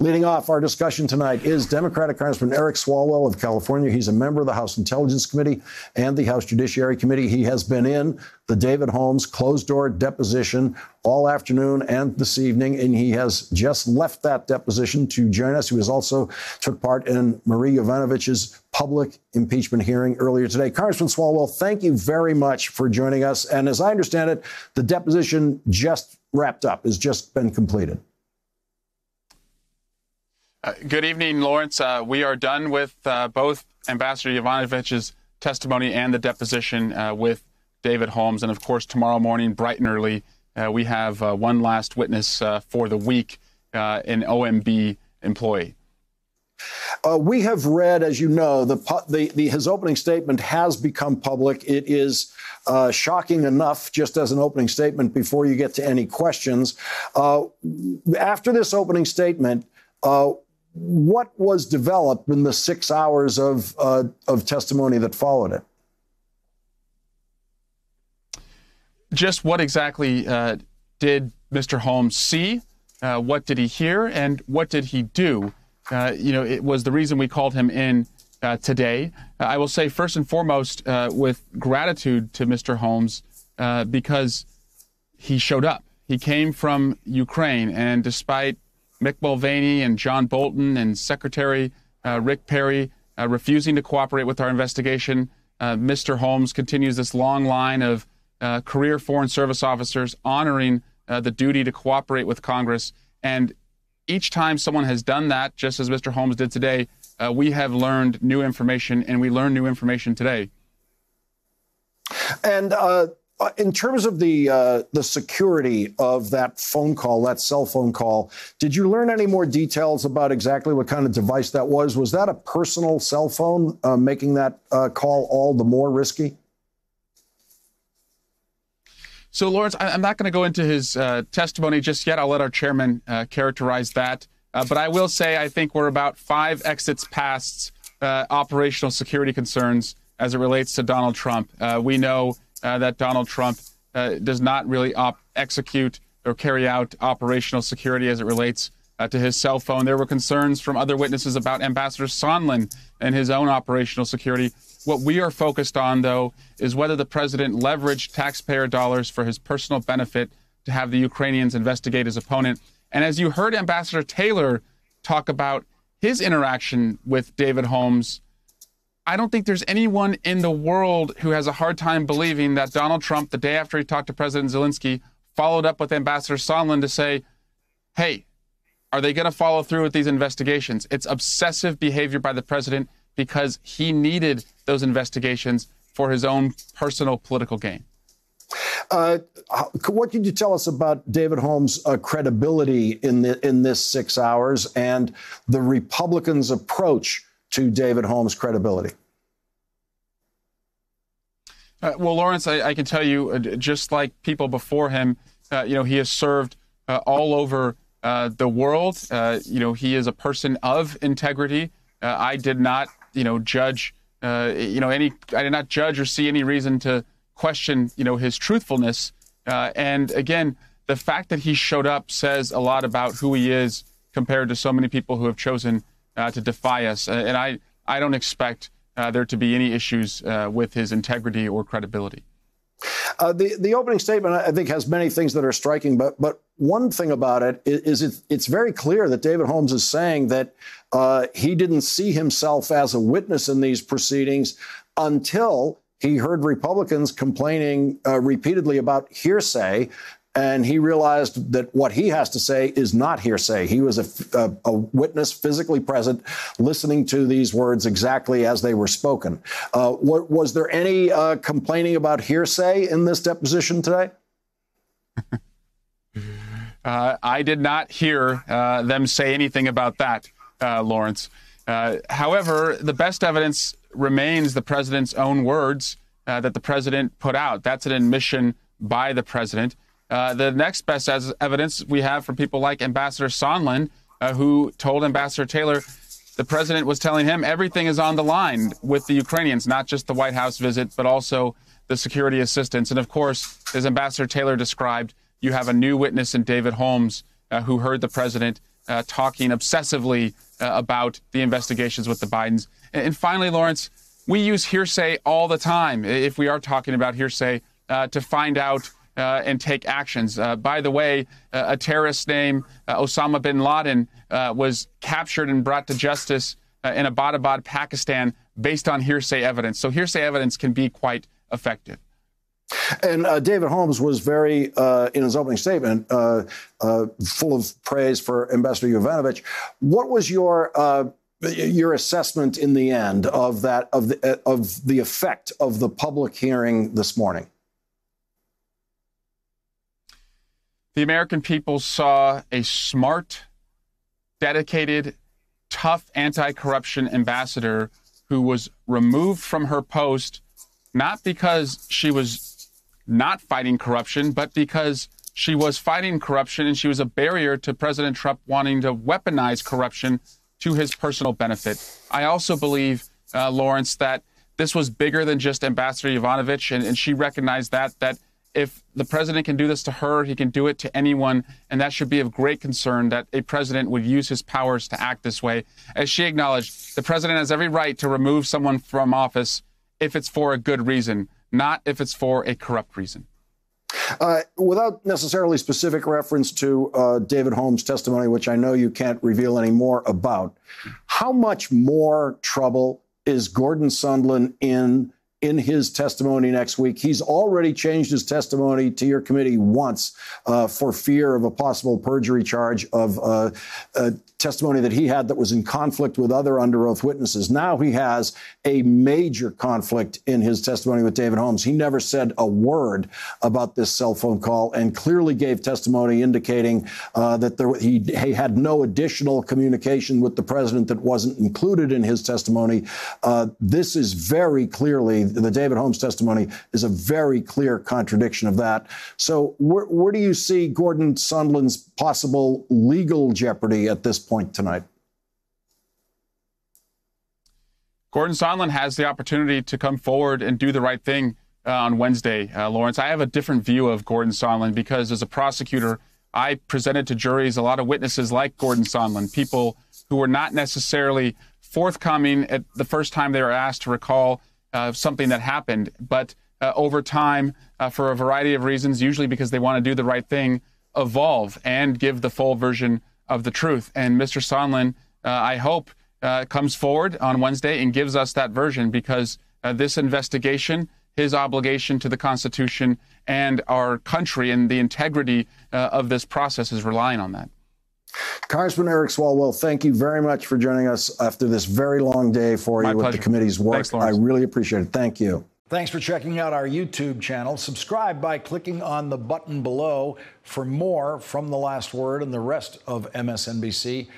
Leading off our discussion tonight is Democratic Congressman Eric Swalwell of California. He's a member of the House Intelligence Committee and the House Judiciary Committee. He has been in the David Holmes closed door deposition all afternoon and this evening, and he has just left that deposition to join us. He was also took part in Marie Yovanovitch's public impeachment hearing earlier today. Congressman Swalwell, thank you very much for joining us. And as I understand it, the deposition just wrapped up, has just been completed. Uh, good evening, Lawrence. Uh, we are done with uh, both Ambassador Yovanovitch's testimony and the deposition uh, with David Holmes. And of course, tomorrow morning, bright and early, uh, we have uh, one last witness for the week, an OMB employee. we have read, as you know, the, the, the, his opening statement has become public. It is shocking enough, just as an opening statement, before you get to any questions. after this opening statement, uh, what was developed in the six hours of, uh, of testimony that followed it? Just what exactly uh, did Mr. Holmes see? Uh, what did he hear? And what did he do? Uh, you know, it was the reason we called him in uh, today. I will say, first and foremost, uh, with gratitude to Mr. Holmes because he showed up. He came from Ukraine, and despite Mick Mulvaney and John Bolton and Secretary uh, Rick Perry uh, refusing to cooperate with our investigation. Uh, Mr. Holmes continues this long line of uh, career Foreign Service officers honoring uh, the duty to cooperate with Congress. And each time someone has done that, just as Mr. Holmes did today, uh, we have learned new information, and we learn new information today. And uh, in terms of the uh, the security of that phone call, that cell phone call, did you learn any more details about exactly what kind of device that was? Was that a personal cell phone, uh, making that uh, call all the more risky? So, Lawrence, I'm not going to go into his uh, testimony just yet. I'll let our chairman uh, characterize that. but I will say I think we're about five exits past operational security concerns as it relates to Donald Trump. we know uh, that Donald Trump uh, does not really op- execute or carry out operational security as it relates uh, to his cell phone. There were concerns from other witnesses about Ambassador Sondland and his own operational security. What we are focused on, though, is whether the president leveraged taxpayer dollars for his personal benefit to have the Ukrainians investigate his opponent. And as you heard Ambassador Taylor talk about his interaction with David Holmes I don't think there's anyone in the world who has a hard time believing that Donald Trump, the day after he talked to President Zelensky, followed up with Ambassador Sondland to say, hey, are they going to follow through with these investigations? It's obsessive behavior by the president because he needed those investigations for his own personal political gain. Uh, what can you tell us about David Holmes' uh, credibility in the, in this six hours and the Republicans' approach to David Holmes' credibility? Uh, well, Lawrence, I, I, can tell you, uh, just like people before him, uh, you know, he has served uh, all over uh, the world. You know, he is a person of integrity. I did not, you know, judge, you know, any. I did not judge or see any reason to question, you know, his truthfulness. and again, the fact that he showed up says a lot about who he is compared to so many people who have chosen to defy us. Uh, and I, I don't expect uh, there to be any issues uh, with his integrity or credibility. Uh, the the opening statement, I think, has many things that are striking, but but one thing about it is, it, it's very clear that David Holmes is saying that uh, he didn't see himself as a witness in these proceedings until he heard Republicans complaining uh, repeatedly about hearsay and he realized that what he has to say is not hearsay. He was a, a, a witness physically present, listening to these words exactly as they were spoken. Uh, what, was there any uh, complaining about hearsay in this deposition today? uh, I did not hear uh, them say anything about that, uh, Lawrence. Uh, however, the best evidence remains the president's own words that the president put out. That's an admission by the president. Uh, the next best as evidence we have from people like Ambassador Sondland, uh, who told Ambassador Taylor the president was telling him everything is on the line with the Ukrainians, not just the White House visit, but also the security assistance. And of course, as Ambassador Taylor described, you have a new witness in David Holmes uh, who heard the president uh, talking obsessively uh, about the investigations with the Bidens. And, and, finally, Lawrence, we use hearsay all the time if we are talking about hearsay to find out uh, and take actions. Uh, by the way, uh, a terrorist named Osama bin Laden was captured and brought to justice in Abbottabad, Pakistan, based on hearsay evidence. So hearsay evidence can be quite effective. And uh, David Holmes was very, uh, in his opening statement, uh, full of praise for Ambassador Yovanovitch. What was your your assessment in the end of that of the of the effect of the public hearing this morning? The American people saw a smart, dedicated, tough anti corruption ambassador who was removed from her post not because she was not fighting corruption, but because she was fighting corruption and she was a barrier to President Trump wanting to weaponize corruption to his personal benefit. I also believe, uh, Lawrence, that this was bigger than just Ambassador Yovanovitch, and, and she recognized that that if the president can do this to her, he can do it to anyone. And that should be of great concern that a president would use his powers to act this way. As she acknowledged, the president has every right to remove someone from office if it's for a good reason, not if it's for a corrupt reason. Uh, without necessarily specific reference to uh, David Holmes' testimony, which I know you can't reveal any more about, how much more trouble is Gordon Sondland in in his testimony next week. He's already changed his testimony to your committee once uh, for fear of a possible perjury charge of uh, testimony that he had that was in conflict with other under oath witnesses. Now he has a major conflict in his testimony with David Holmes. He never said a word about this cell phone call and clearly gave testimony indicating uh, that there, he, he, had no additional communication with the president that wasn't included in his testimony. Uh, this is very clearly the David Holmes testimony is a very clear contradiction of that. So where, where do you see Gordon Sondland's possible legal jeopardy at this point tonight? Gordon Sondland has the opportunity to come forward and do the right thing uh, on Wednesday, uh, Lawrence. I have a different view of Gordon Sondland because as a prosecutor, I presented to juries a lot of witnesses like Gordon Sondland, people who were not necessarily forthcoming at the first time they were asked to recall something that happened, but uh, over time, uh, for a variety of reasons, usually because they want to do the right thing, evolve and give the full version of the truth. And Mr. Sondland, uh, I hope, uh, comes forward on Wednesday and gives us that version because uh, this investigation, his obligation to the Constitution and our country and the integrity of this process is relying on that. Congressman Eric Swalwell, thank you very much for joining us after this very long day for My you pleasure. with the committee's work. Thanks, I really appreciate it. Thank you. Thanks for checking out our YouTube channel. Subscribe by clicking on the button below for more from The Last Word and the rest of MSNBC.